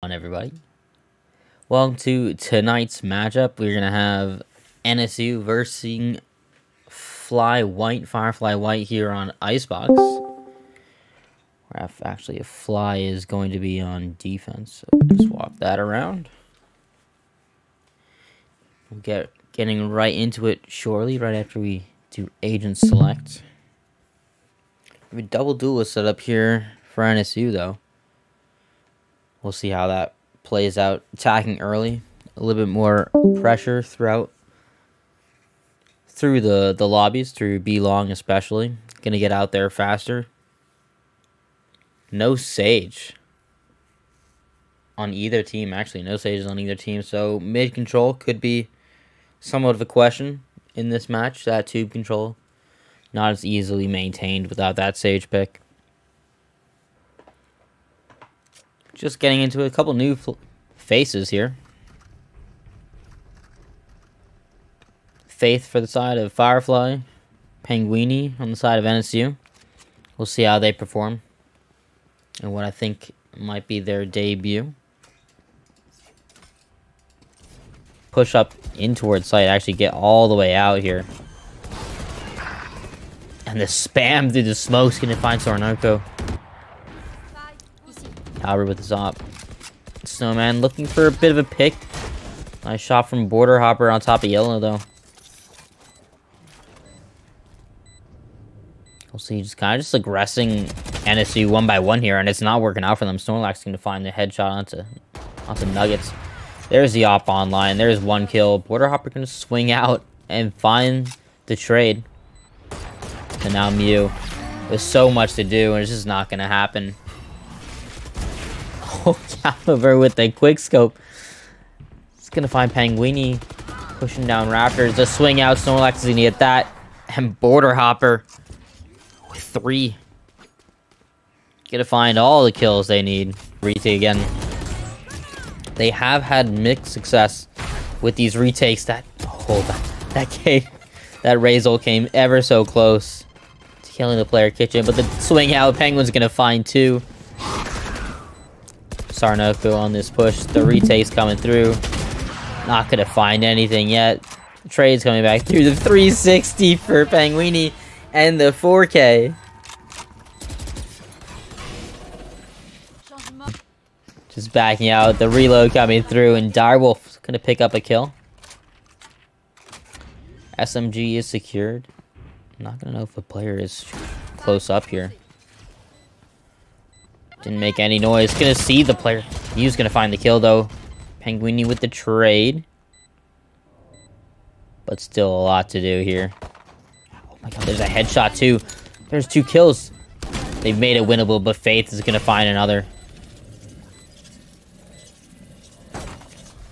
on everybody. Welcome to tonight's matchup. We're gonna have NSU versus Fly White, Firefly White here on Icebox. Where actually a Fly is going to be on defense. So swap that around. We'll get getting right into it shortly, right after we do agent select. We double duelist set up here for NSU though. We'll see how that plays out. Attacking early, a little bit more pressure throughout through the the lobbies, through B long especially. Gonna get out there faster. No Sage on either team. Actually, no Sages on either team. So mid control could be somewhat of a question in this match. That tube control not as easily maintained without that Sage pick. Just getting into a couple new faces here. Faith for the side of Firefly. Penguini on the side of NSU. We'll see how they perform. And what I think might be their debut. Push up in towards site. Actually get all the way out here. And the spam through the smoke's gonna find Sornoco. Albert with his op. Snowman looking for a bit of a pick. Nice shot from Border Hopper on top of Yellow, though. We'll see, just kind of just aggressing NSU one by one here, and it's not working out for them. Snorlax going to find the headshot onto, onto Nuggets. There's the op online. There's one kill. Border Hopper going to swing out and find the trade. And now Mew. There's so much to do, and it's just not going to happen. Caliber with the quick scope. It's gonna find Penguini pushing down Raptors. The swing out, Snorlax is gonna get that. And Border Hopper with three. Gonna find all the kills they need. Retake again. They have had mixed success with these retakes. That oh that that came that Razor came ever so close to killing the player kitchen, but the swing out Penguin's gonna find two. Sarnoko on this push. The retake's coming through. Not gonna find anything yet. Trade's coming back through the 360 for Penguini and the 4K. Just backing out. The reload coming through and Direwolf gonna pick up a kill. SMG is secured. I'm not gonna know if a player is close up here. Didn't make any noise. Gonna see the player. He was gonna find the kill though. Penguini with the trade. But still a lot to do here. Oh my god, there's a headshot too. There's two kills. They've made it winnable, but Faith is gonna find another.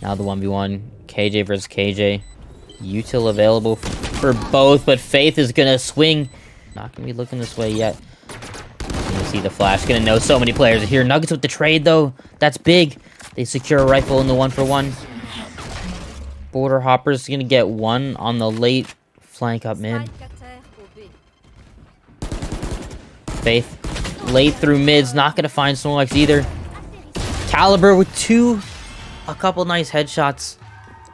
Now the 1v1. KJ versus KJ. Util available for both, but Faith is gonna swing. Not gonna be looking this way yet see the flash. Gonna know so many players here. Nuggets with the trade, though. That's big. They secure a rifle in the one for one. Border Hopper's gonna get one on the late flank up mid. Faith. Late through mid's not gonna find Snorlax either. Caliber with two. A couple nice headshots.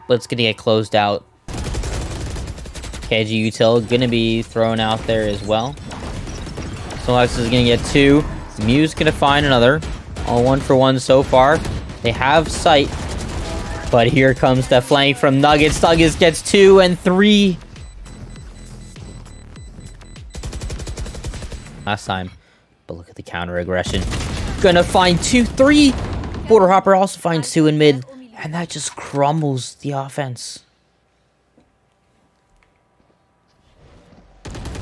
But it's gonna get closed out. KG Util gonna be thrown out there as well. Snorlax is gonna get two. Mew's gonna find another. All one for one so far. They have sight. But here comes the flank from Nuggets. Nuggets gets two and three. Last time. But look at the counter aggression. Gonna find two, three. Border Hopper also finds two in mid. And that just crumbles the offense.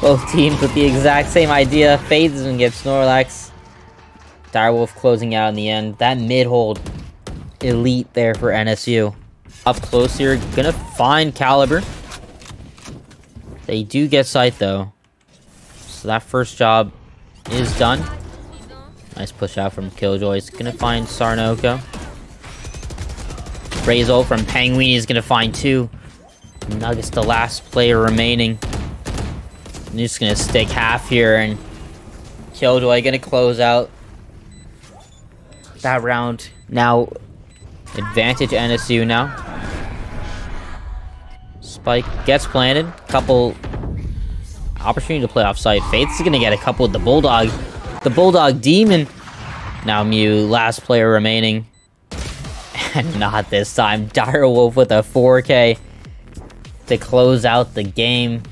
Both teams with the exact same idea. Fades and gets Snorlax. Direwolf closing out in the end. That mid-hold elite there for NSU. Up close here. Gonna find Caliber. They do get sight though. So that first job is done. Nice push out from Killjoy. He's gonna find Sarnoko. Razor from Penguin is gonna find two. Nuggets the last player remaining. I'm just gonna stick half here and Killjoy gonna close out that round Now, advantage NSU now. Spike gets planted. Couple opportunity to play offside. Faith's gonna get a couple with the Bulldog. The Bulldog Demon. Now Mew, last player remaining. And not this time. Direwolf with a 4K to close out the game.